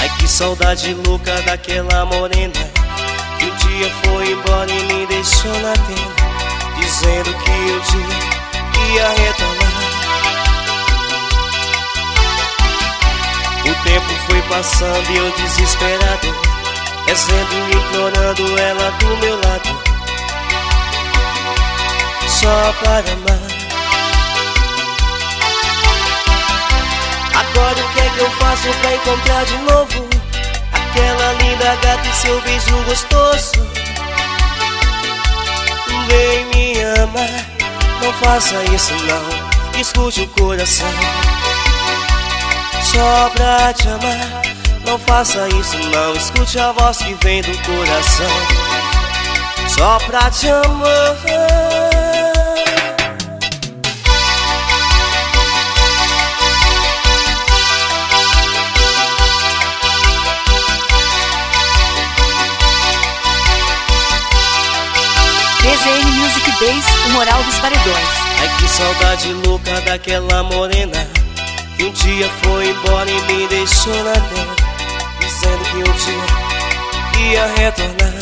Ai que saudade louca daquela morena Que um dia foi embora e me deixou na tela Dizendo que um dia ia retornar. O tempo foi passando e eu desesperado Rezando e implorando ela do meu lado. Só para amar Agora o que é que eu faço pra encontrar de novo? Aquela linda gata e seu beijo gostoso. Vem me amar, não faça isso não. Escute o coração. Só pra te amar, não faça isso não. Escute a voz que vem do coração. Só pra te amar O moral dos paredões. Ai que saudade louca daquela morena Que um dia foi embora e me deixou na tela Dizendo que um dia ia retornar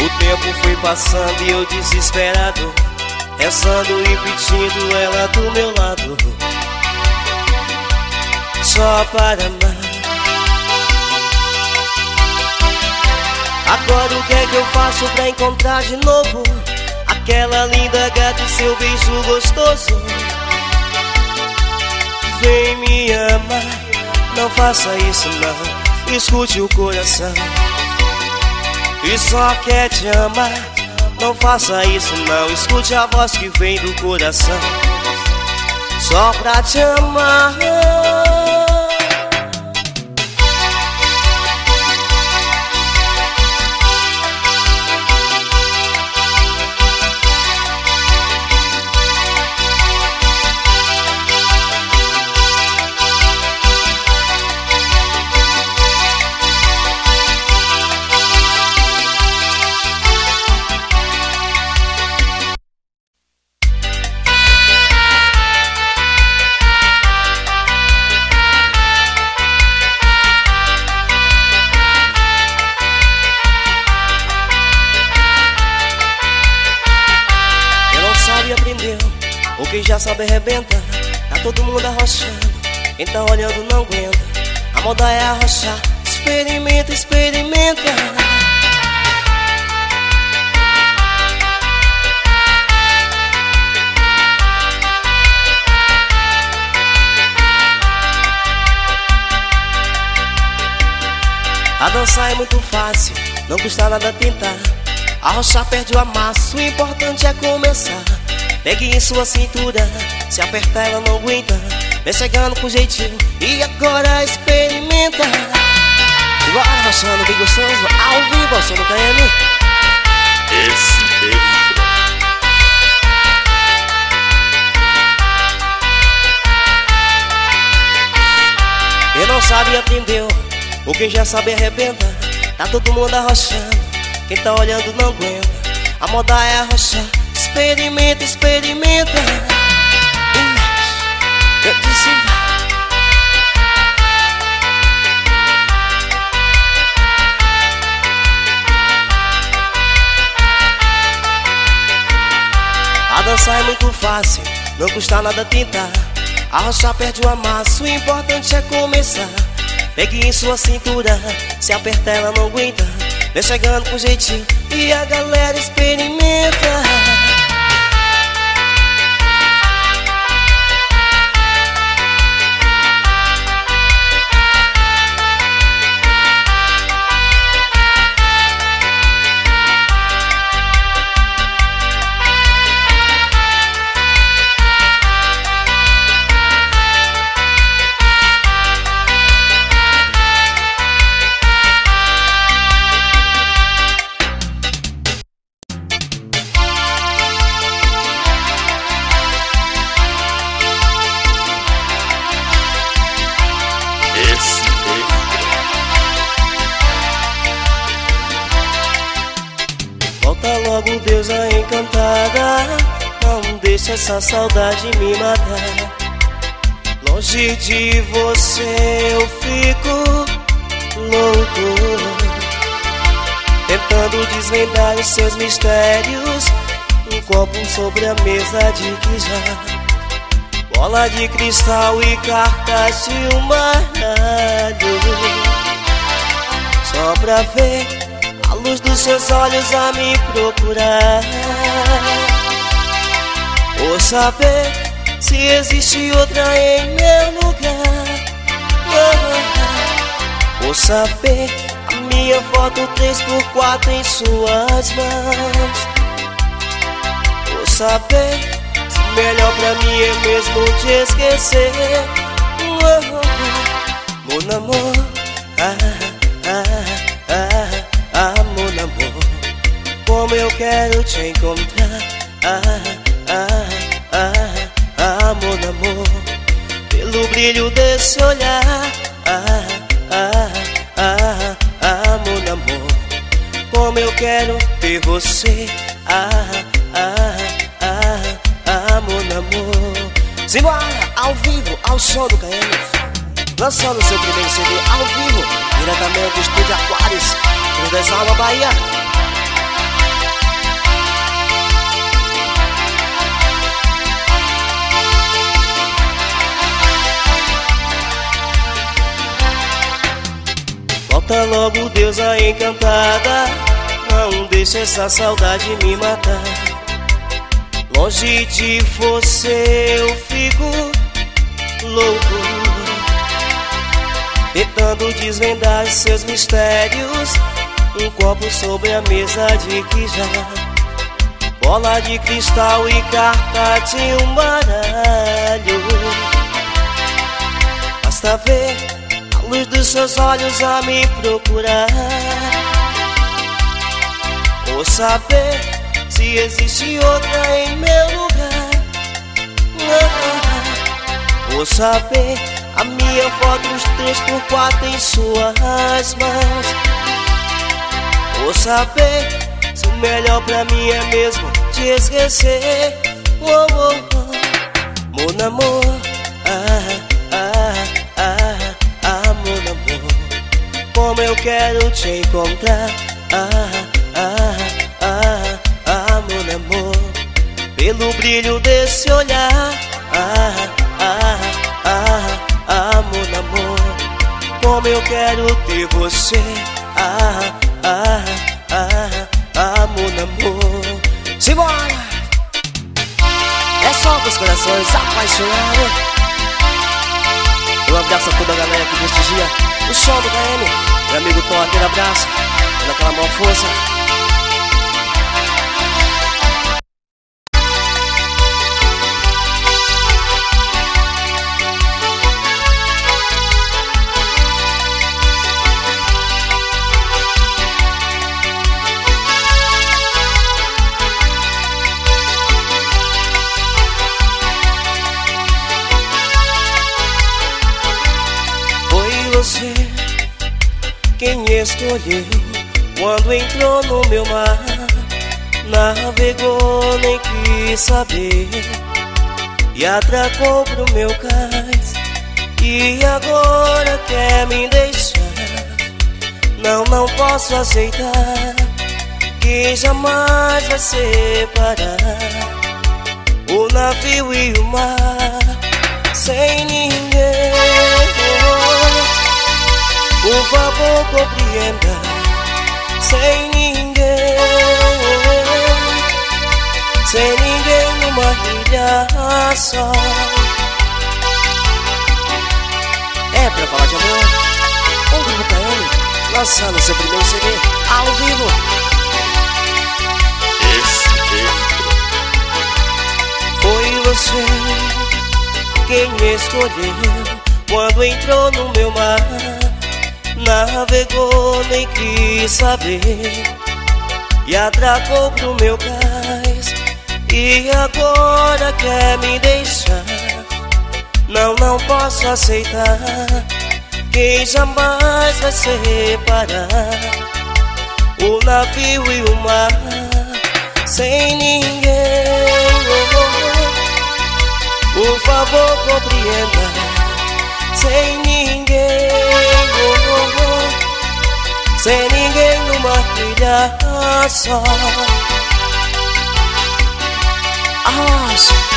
O tempo foi passando e eu desesperado Rezando e pedindo ela do meu lado Só para amar Agora o que é que eu faço pra encontrar de novo Aquela linda gata e seu beijo gostoso? Vem me amar, não faça isso não Escute o coração. E só quer te amar Não faça isso não Escute a voz que vem do coração. Só pra te amar Tá todo mundo arrochando, quem tá olhando não aguenta. A moda é arrochar, experimenta, experimenta. A dançar é muito fácil, não custa nada tentar Arrochar perde o amasso, o importante é começar Pegue em sua cintura, se apertar ela não aguenta. Vem chegando com jeitinho e agora experimenta. Bora arrochando bem gostoso, ao vivo ao som do KM Esse refrão. Quem não sabe aprendeu, ou quem já sabe arrebenta. Tá todo mundo arrochando, quem tá olhando não aguenta. A moda é arrochar, experimenta, experimenta. Mexe, eu disse vai A dançar é muito fácil, não custa nada tentar. Arrochar perde o amasso, o importante é começar. Pegue em sua cintura, se apertar ela não aguenta. Vem chegando com jeitinho e a galera experimenta saudade me matar. Longe de você eu fico louco. Tentando desvendar os seus mistérios. Um copo sobre a mesa de que já. Bola de cristal e cartas de um. Só pra ver a luz dos seus olhos a me procurar. Vou saber se existe outra em meu lugar. Vou saber a minha foto 3x4 em suas mãos. Vou saber se melhor pra mim é mesmo te esquecer. Mon amor, ah, ah, ah, ah, mon amor, como eu quero te encontrar. Ah, mon amor, pelo brilho desse olhar. Ah, ah, ah, ah, mon amor, como eu quero ter você. Ah, ah, ah, ah, mon amor. Simbora, ao vivo, ao som do KM. Lançando seu primeiro CD ao vivo, diretamente do estúdio Aquários, Cruz Alma, Bahia. Deusa encantada Não deixa essa saudade me matar. Longe de você eu fico louco Tentando desvendar seus mistérios. Um copo sobre a mesa de que já Bola de cristal e carta de um baralho. Basta ver luz dos seus olhos a me procurar. Vou saber se existe outra em meu lugar. Vou saber a minha foto os três por quatro em suas mãos. Vou saber se o melhor pra mim é mesmo te esquecer. Oh, oh, oh. Mon amor, como eu quero te encontrar. Ah, ah, ah, ah, meu amor, pelo brilho desse olhar. Ah, ah, ah, ah, meu amor, como eu quero ter você. Ah, ah, ah, ah, meu amor. Simbora! É só os corações apaixonados. Um abraço a toda a galera que prestigia o som do KM. Meu amigo Tom, aquele abraço. Dando aquela maior força. Escolheu quando entrou no meu mar. Navegou, nem quis saber e atracou pro meu cais. E agora quer me deixar. Não, não posso aceitar que jamais vai separar o navio e o mar sem ninguém. Por favor, compreenda Sem ninguém Sem ninguém numa ilha só. É pra falar de amor O grupo KM Lançando seu primeiro CD Ao vivo. Esse Foi você Quem me escolheu Quando entrou no meu mar Navegou, nem quis saber. E atracou pro meu cais. E agora quer me deixar? Não, não posso aceitar. Quem jamais vai separar O navio e o mar Sem ninguém. Por favor, compreenda. Sem ninguém, oh. sem ninguém numa trilha só. Arrocha.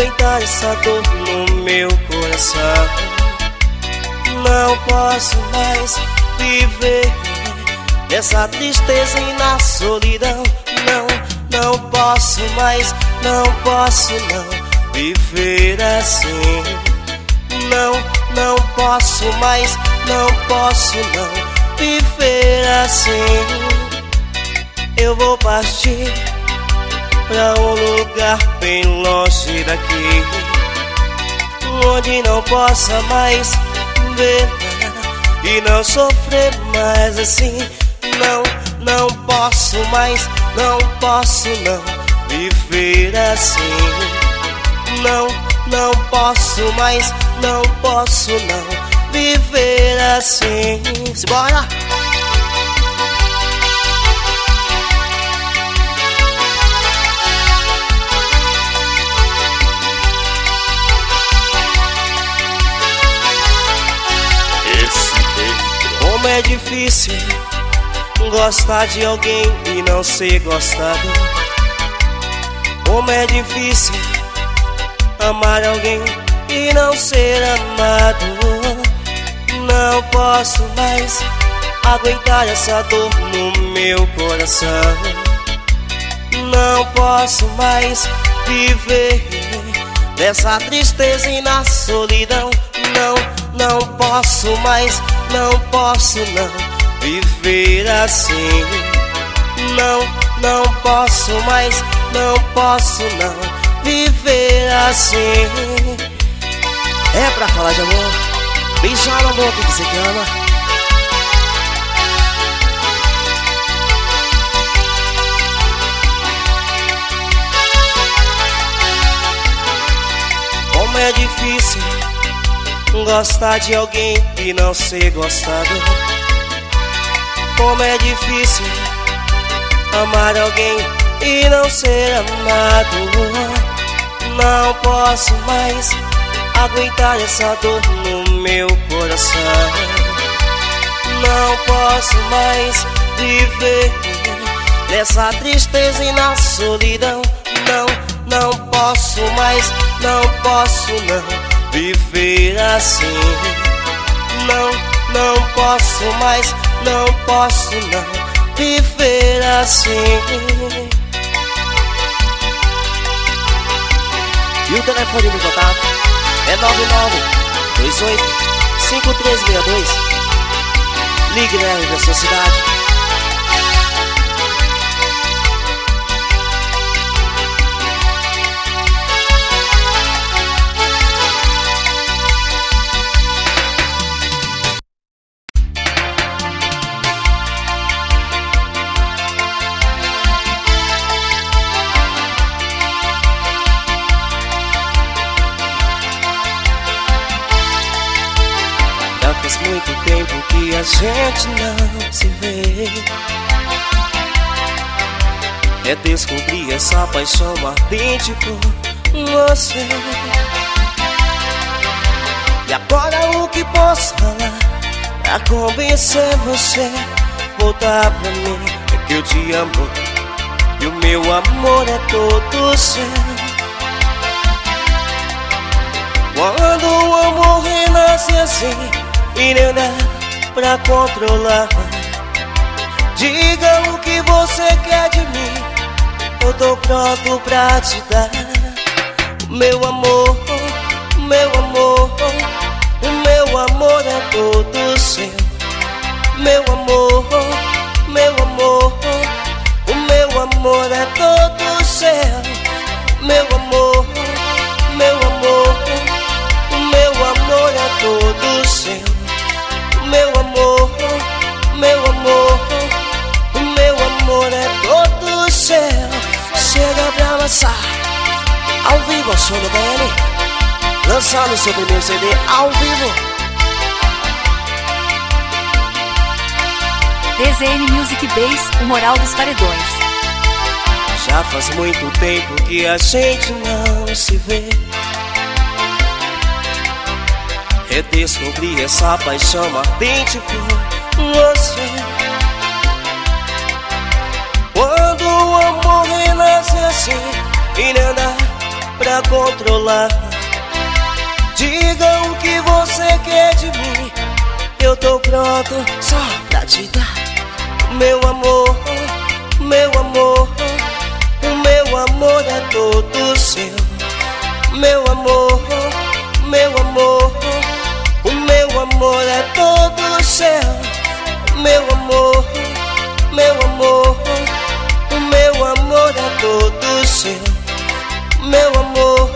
Aguentar essa dor no meu coração. Não posso mais viver essa tristeza e na solidão. Não, não posso mais, não posso não viver assim. Não, não posso mais, não posso não viver assim. Eu vou partir pra um lugar bem longe daqui, onde não possa mais ver e não sofrer mais assim. Não, não posso mais, não posso não viver assim não, não posso mais, não posso não viver assim. Simbora! Como é difícil gostar de alguém e não ser gostado. Como é difícil amar alguém e não ser amado. Não posso mais aguentar essa dor no meu coração. Não posso mais viver nessa tristeza e na solidão. Não, não posso mais, não posso não viver assim. Não, não posso mais, não posso não viver assim. É pra falar de amor, beijar na boca que você ama. Como é difícil gostar de alguém e não ser gostado. Como é difícil amar alguém e não ser amado. Não posso mais aguentar essa dor no meu coração. Não posso mais viver nessa tristeza e na solidão. Não, não posso mais, não posso não viver assim. Não, não posso mais, não posso não viver assim. E o telefone do contato é 9928 5362. Ligue da sua cidade. É descobrir essa paixão ardente por você. E agora o que posso falar pra convencer você? Voltar pra mim é que eu te amo. E o meu amor é todo seu. Quando o amor renasce assim e nem dá pra controlar. Diga o que você quer de mim, eu tô pronto pra te dar. Meu amor, meu amor, o meu amor é todo seu. Meu amor, meu amor, o meu amor é todo seu. Meu amor, meu amor, o meu amor é todo seu. Chega pra avançar, ao vivo, som do BN, lançando seu primeiro CD ao vivo. DZN Music Base, o moral dos paredões. Já faz muito tempo que a gente não se vê. Redescobri essa paixão ardente por você. Quando o amor assim não dá pra controlar. Diga o que você quer de mim. Eu tô pronto só pra te dar. Meu amor, meu amor. O meu amor é todo seu. Meu amor, meu amor. O meu amor é todo seu. Meu amor, meu amor. O meu amor é todo Meu amor,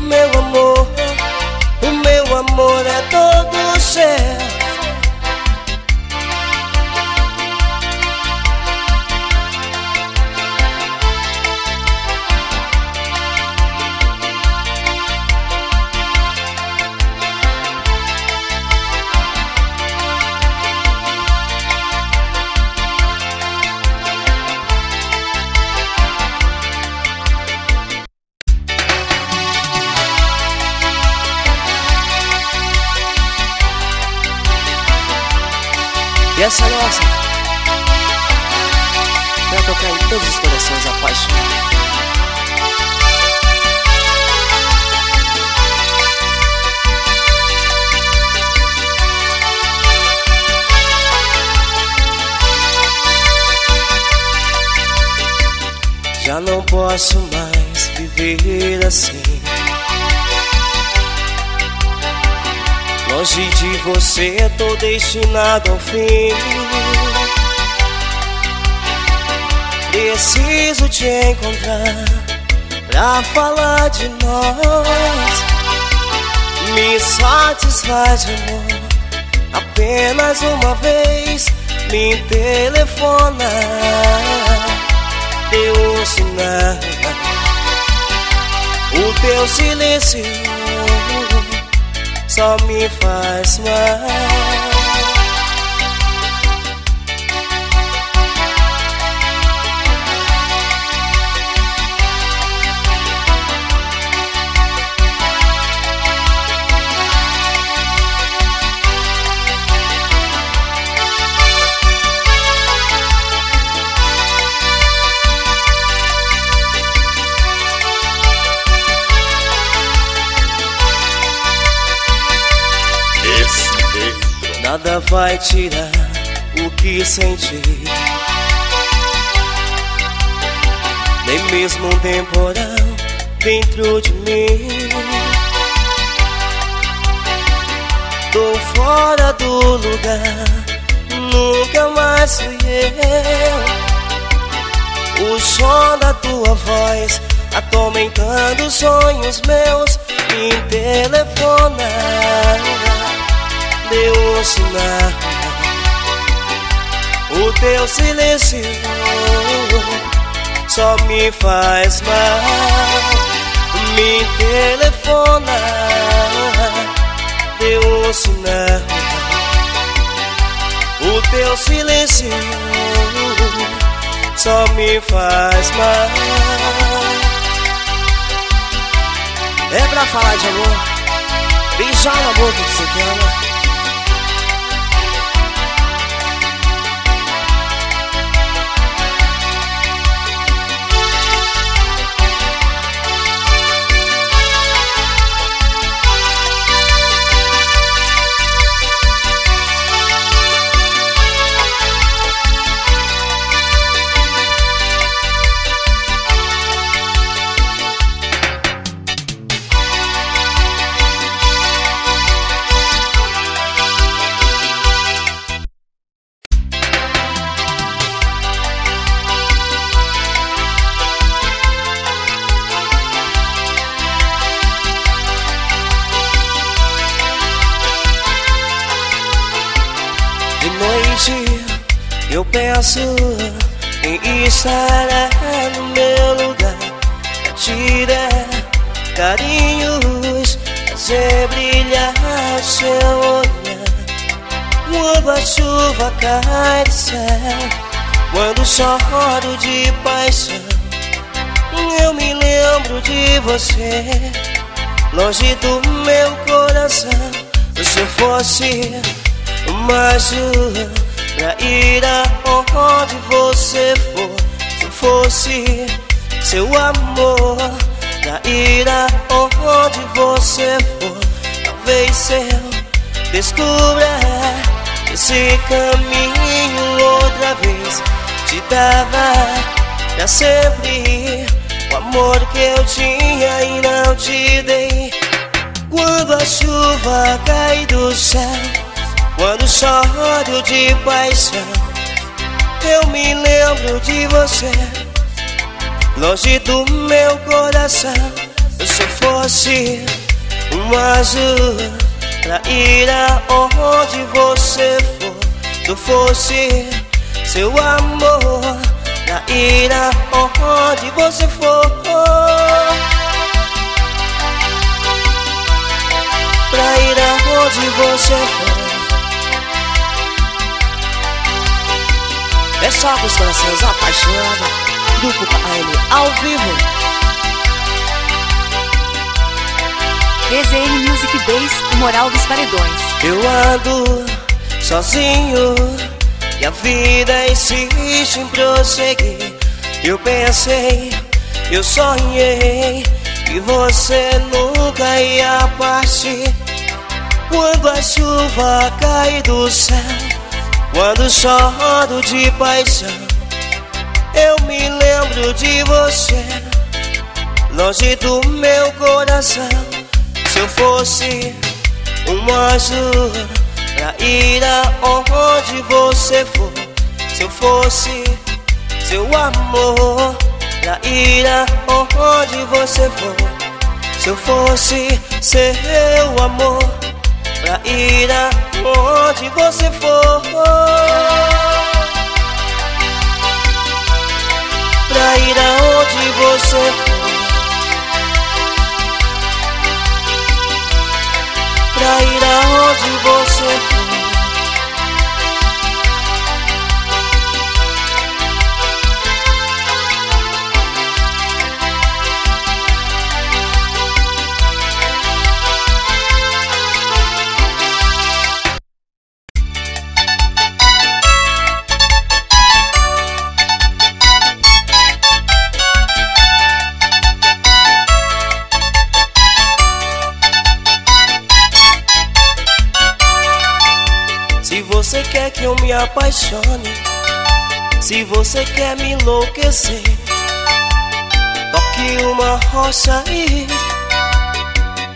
meu amor. O meu amor é todo seu. E essa é nossa. Vai tocar em todos os corações apaixonados Já não posso mais viver assim Longe de você tô destinado ao fim. Preciso te encontrar Pra falar de nós. Me satisfaz amor Apenas uma vez. Me telefona Deu um sinal. O teu silêncio só me faz mal. Vai tirar o que senti. Nem mesmo um temporal dentro de mim. Tô fora do lugar, nunca mais fui eu. O som da tua voz atormentando os sonhos meus. Me telefona deu um sinal O teu silêncio só me faz mal. Me telefona deu um sinal O teu silêncio só me faz mal. É pra falar de amor? Beijar na boca que você quer, Esse caminho outra vez Te dava pra sempre. O amor que eu tinha e não te dei. Quando a chuva cai do céu quando choro de paixão, eu me lembro de você. Longe do meu coração, se eu fosse um azul pra ir aonde você for. Se eu fosse seu amor pra ir aonde você for. Pra ir aonde você for. É só os corações apaixonados Grupo KM ao vivo DZN Music Base, o moral dos paredões. Eu ando sozinho E a vida insiste em prosseguir. Eu pensei, eu sonhei Que você nunca ia partir. Quando a chuva cai do céu quando choro de paixão, eu me lembro de você, longe do meu coração. Se eu fosse um anjo pra ir aonde você for, se eu fosse seu amor pra ir aonde você for, se eu fosse seu amor pra ir aonde você for. Pra ir aonde você for. Pra ir aonde você for. Apaixone, se você quer me enlouquecer, toque uma rocha aí,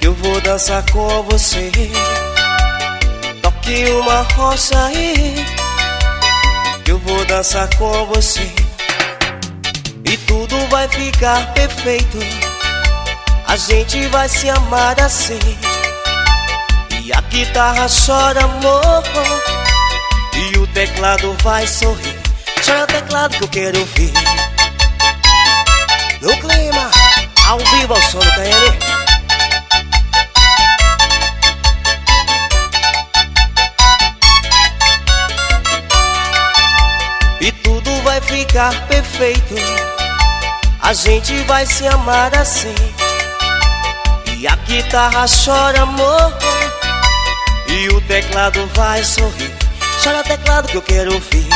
eu vou dançar com você. Toque uma rocha aí, eu vou dançar com você. E tudo vai ficar perfeito, a gente vai se amar assim. E a guitarra chora amor teclado vai sorrir. Chora o teclado que eu quero ouvir No clima, ao vivo ao som do KM E tudo vai ficar perfeito. A gente vai se amar assim. E a guitarra chora amor. E o teclado vai sorrir Chora teclado que eu quero ouvir.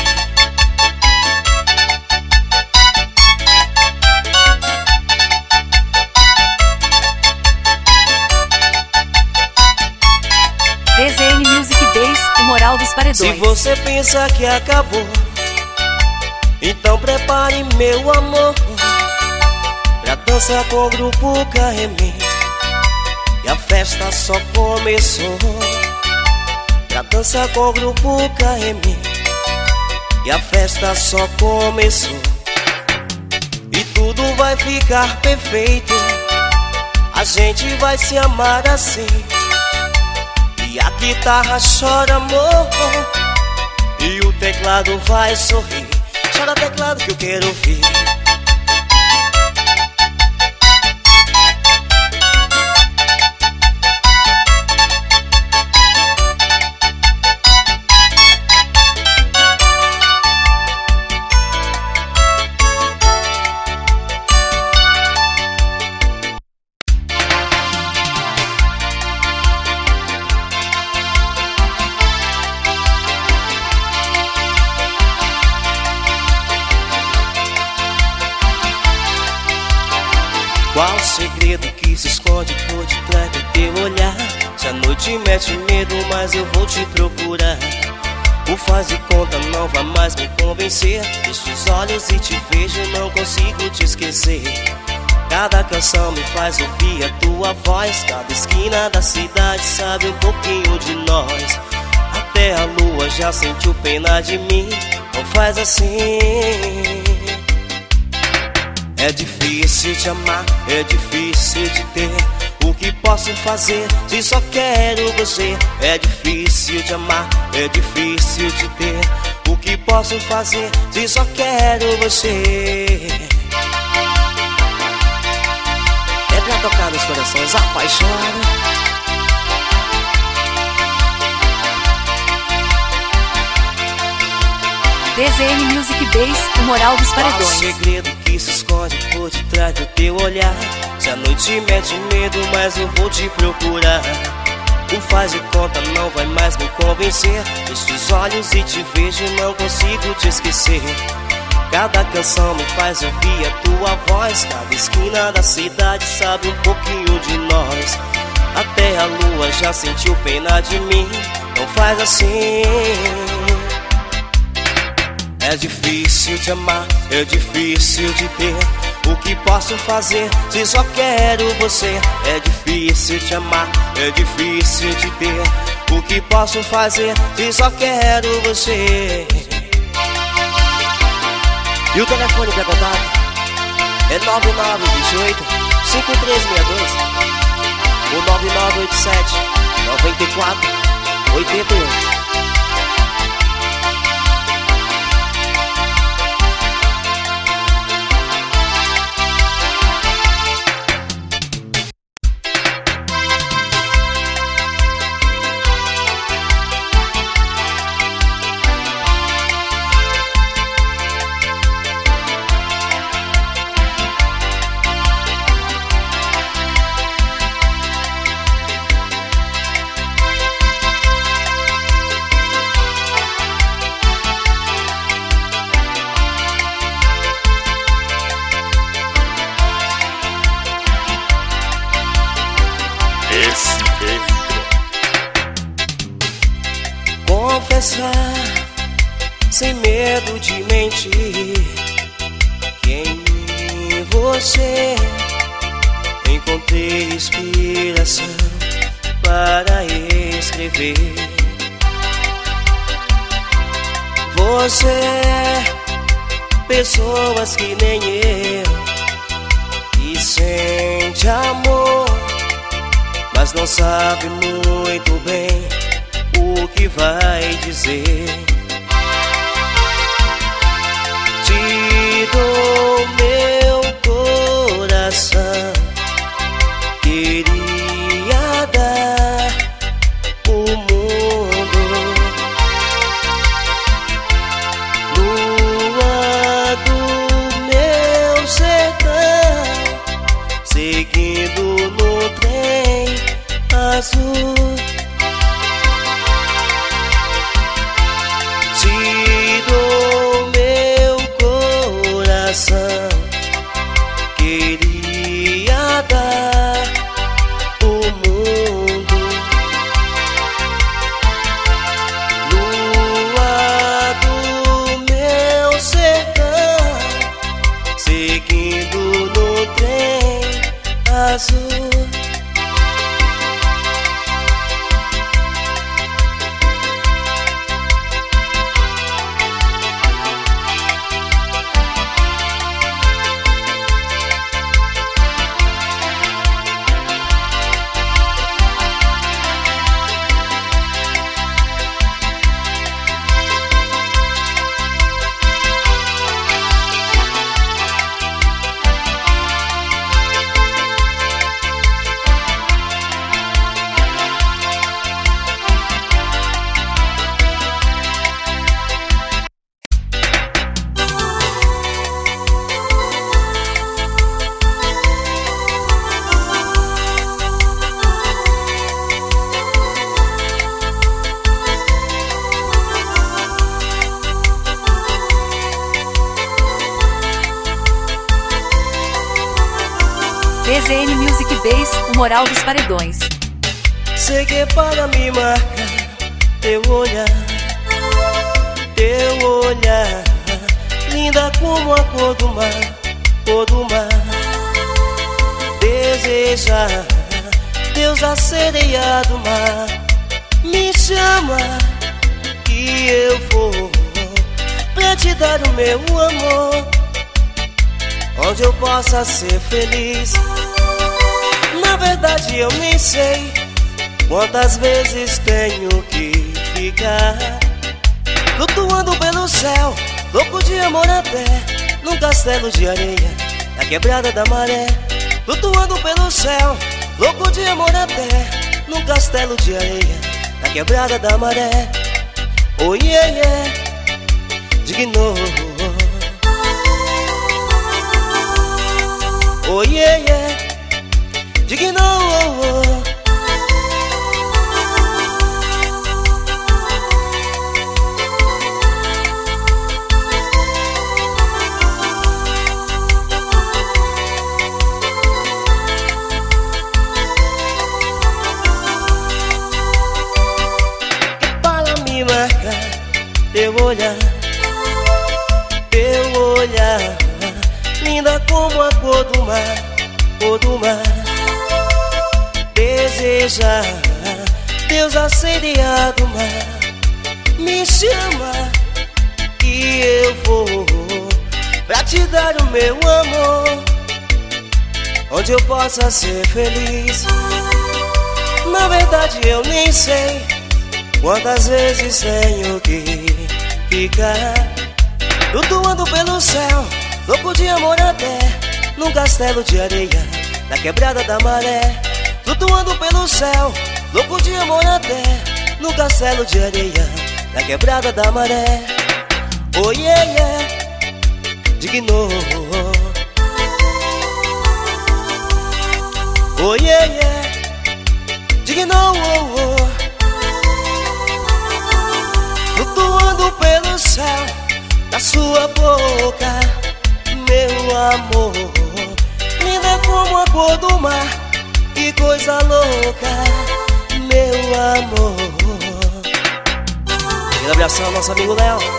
DZN Music Days, o moral dos paredões. Se você pensa que acabou Então prepare meu amor Pra dançar com o grupo KM E a festa só começou Pra dançar com o grupo KM E a festa só começou. E tudo vai ficar perfeito. A gente vai se amar assim. E a guitarra chora amor. E teclado, vai sorrir. Chora teclado que eu quero ouvir. Olhos e te vejo, não consigo te esquecer. Cada canção me faz ouvir a tua voz. Cada esquina da cidade sabe um pouquinho de nós. Até a lua já sentiu pena de mim. Não faz assim. É difícil te amar, é difícil te ter. O que posso fazer se só quero você? É difícil te amar, é difícil te ter. O que posso fazer se só quero você? É pra tocar nos corações apaixonados. DZN Music Base, o moral dos Qual o paredões. segredo que se esconde por detrás do teu olhar? Se a noite mete medo, mas eu vou te procurar. O faz de conta não vai mais me convencer. Fecho os olhos e te vejo, não consigo te esquecer. Cada canção me faz ouvir a tua voz. Cada esquina da cidade sabe um pouquinho de nós. Até a lua já sentiu pena de mim. Não faz assim. É difícil te amar, é difícil te ter. O que posso fazer se só quero você? É difícil te amar, é difícil te ter. O que posso fazer se só quero você? E o telefone pra contato é 9928 5362 ou 9987 94 81. Moral dos paredões. Sei que para me marcar teu olhar, teu olhar, linda como a cor do mar, cor do mar. Desejar, Deus a sereia do mar, me chama que eu vou pra te dar o meu amor, onde eu possa ser feliz. Na verdade eu nem sei quantas vezes tenho que ficar flutuando pelo céu, louco de amor até num castelo de areia na quebrada da maré, flutuando pelo céu, louco de amor até num castelo de areia na quebrada da maré. Oh yeah, yeah, digno. Oh yeah, yeah, digno. que para me marcar teu olhar, teu olhar, linda como a cor do mar, cor do mar. Desejar, Deus a sereia do mar, me chama que eu vou pra te dar o meu amor, onde eu possa ser feliz. Na verdade eu nem sei Quantas vezes tenho que ficar Flutuando pelo céu Louco de amor até Num castelo de areia Na quebrada da maré Flutuando pelo céu Louco de amor até Num castelo de areia Na quebrada da maré. Oh yeah, yeah Digno. Oh yeah, yeah Digno. Flutuando pelo céu Da sua boca Meu amor Linda como a cor do mar Que coisa louca Meu amor. Aquele abração ao nosso amigo Léo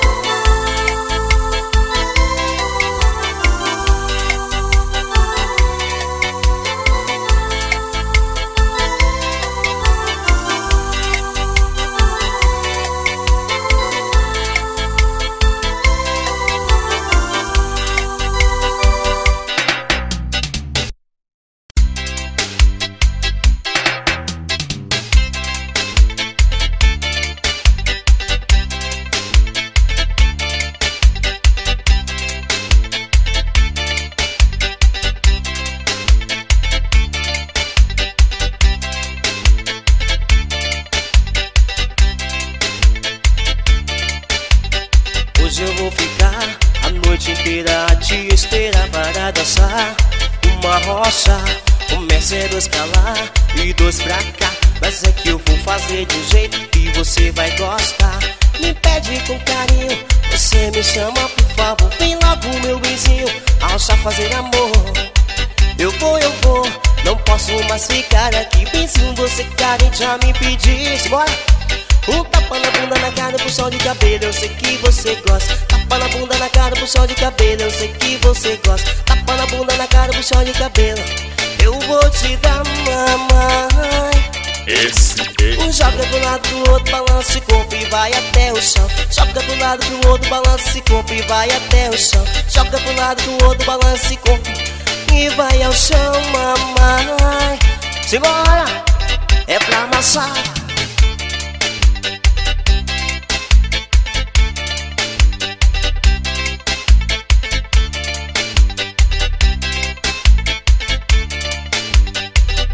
Mas é que eu vou fazer de um jeito que você vai gostar Me pede com carinho, você me chama por favor Vem logo meu vizinho, a rocha fazer amor Eu vou, eu vou, não posso mais ficar aqui Benzinho, você carente já me pedisse, bora um tapa na bunda na cara, puxão de cabelo, eu sei que você gosta. Tapa na bunda na cara, puxão de cabelo, eu sei que você gosta. Tapa na bunda na cara, puxão de cabelo. Eu vou te dar mamãe. Esse Um joga do lado do outro, balança e corpo e vai até o chão. Joga do lado do outro, balança e corpo e vai até o chão. Joga do lado do outro, balança e corpo e vai ao chão, mamãe. Simbora, é pra amassar.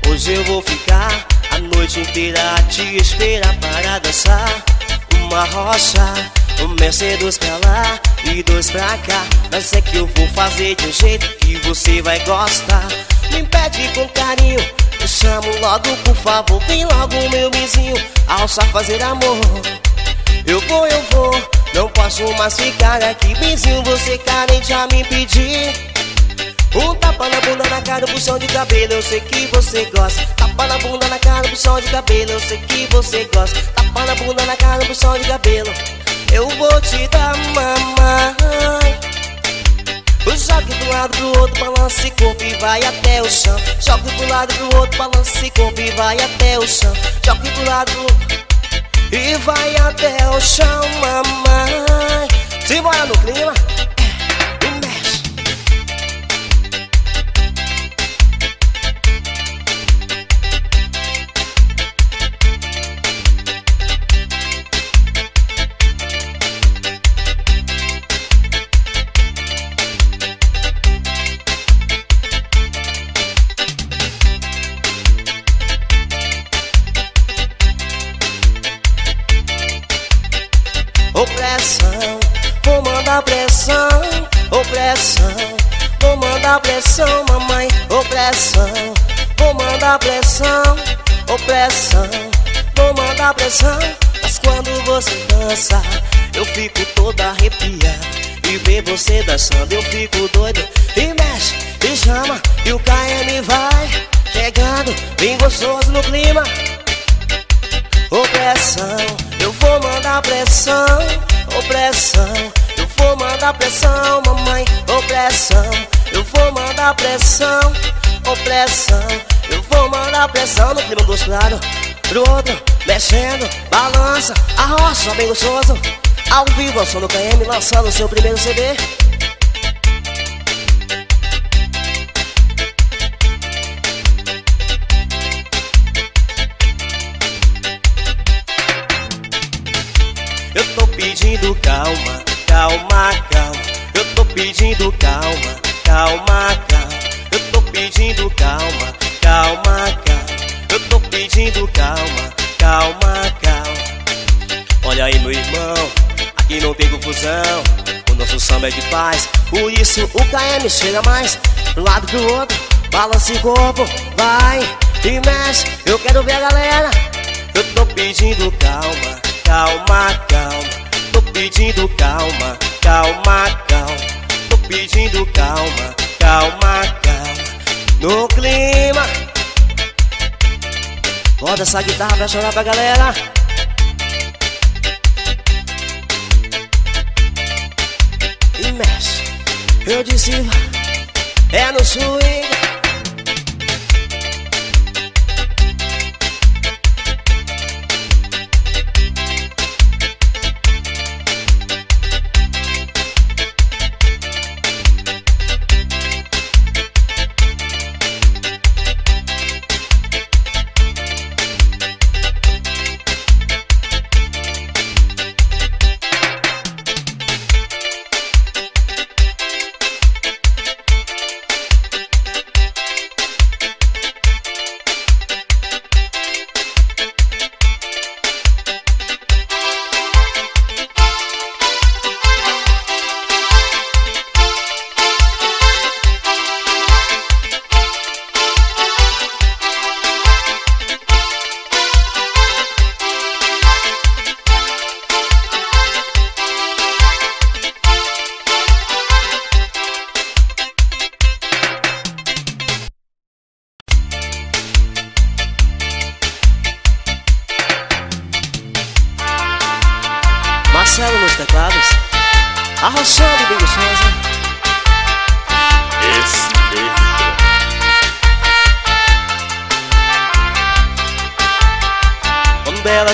Hoje eu vou ficar noite inteira te esperar para dançar. Uma rocha, um Mercedes pra lá e dois pra cá. Mas é que eu vou fazer de um jeito que você vai gostar. Me pede com carinho, eu chamo logo por favor. Vem logo meu vizinho, a rocha fazer amor. Eu vou, eu vou, não posso mais ficar aqui. Vizinho, você carente a me pedir Um tapa na bunda na cara, puxão de cabelo, eu sei que você gosta. Tapa na bunda na cara, puxão de cabelo, eu sei que você gosta. Tapa na bunda na cara, puxão de cabelo. Eu vou te dar mamãe. Jogue do lado pro outro, balance corpo e vai até o chão. Jogue do lado pro outro, balance corpo e vai até o chão. Jogue do lado pro... e vai até o chão, mamãe. Simbora no clima. Opressão, vou mandar pressão, opressão, vou mandar pressão, mamãe, opressão, vou mandar pressão, opressão, vou mandar pressão. Mas quando você dança, eu fico toda arrepiada. E ver você dançando, eu fico doido. E mexe, e chama, e o KM vai chegando, bem gostoso no clima. Opressão, eu vou mandar pressão, opressão, eu vou mandar pressão, mamãe, opressão, eu vou mandar pressão, opressão, eu vou mandar pressão no clima dos lados, pro outro, mexendo, balança, arrocha bem gostoso, ao vivo, ao som do KM, lançando seu primeiro CD. Pedindo calma, calma, calma. Eu tô pedindo calma, calma, calma. Eu tô pedindo calma, calma, calma. Eu tô pedindo calma, calma, calma. Olha aí, meu irmão, aqui não tem confusão. O nosso samba é de paz, por isso o KM chega mais pro lado pro outro. Balança o corpo, vai e mexe. Eu quero ver a galera. Eu tô pedindo calma, calma, calma. Pedindo calma, calma, calma. Tô pedindo calma, calma, calma. No clima. Roda essa guitarra pra chorar pra galera. E mexe. Eu disse, é no swing.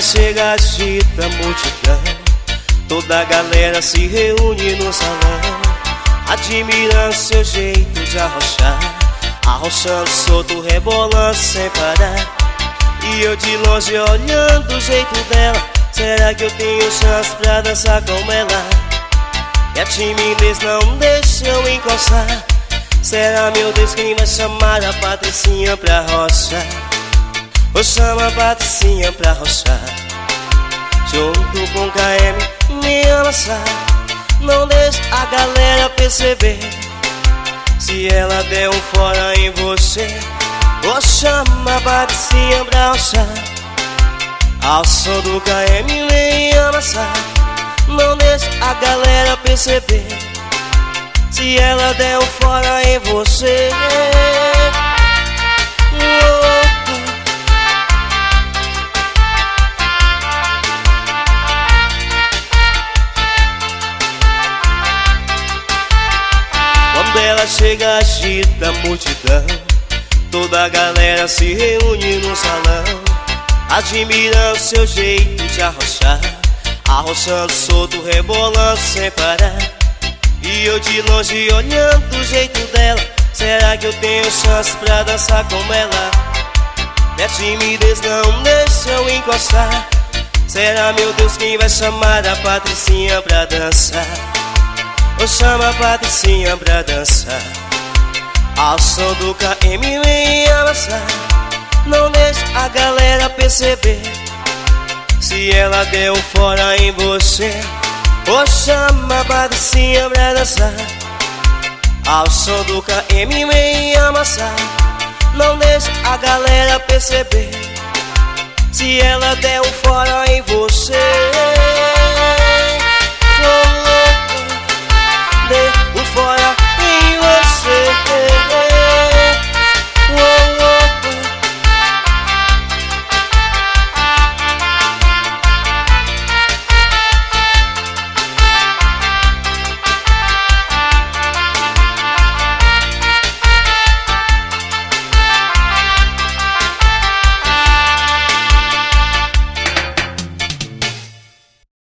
Chega, agita a multidão. Toda a galera se reúne no salão, admirando seu jeito de arrochar. Arrochando solto, rebolando sem parar. E eu de longe olhando o jeito dela. Será que eu tenho chance pra dançar como ela? E a timidez não deixa eu encostar. Será, meu Deus, quem vai chamar a Patricinha pra rocha? Ou chama a Patricinha pra rochar? Junto com KM, me amassar. Não deixa a galera perceber. Se ela der um fora em você, ou chama a Patricinha pra rochar. Ao som do KM, vem amassar. Não deixa a galera perceber. Se ela der um fora em você Quando ela chega agita a multidão. Toda a galera se reúne no salão Admirando seu jeito de arrochar. Arrochando solto, rebolando sem parar. E eu de longe olhando o jeito dela. Será que eu tenho chance pra dançar como ela? Minha timidez não deixa eu encostar. Será, meu Deus, quem vai chamar a Patricinha pra dançar? Ou chama a Patricinha pra dançar. Ao som do KM vem amassar Não deixa a galera perceber. Se ela der um fora em você Ou chama a Patricinha pra dançar. Ao som do KM vem amassar Não deixa a galera perceber. Se ela der um fora em você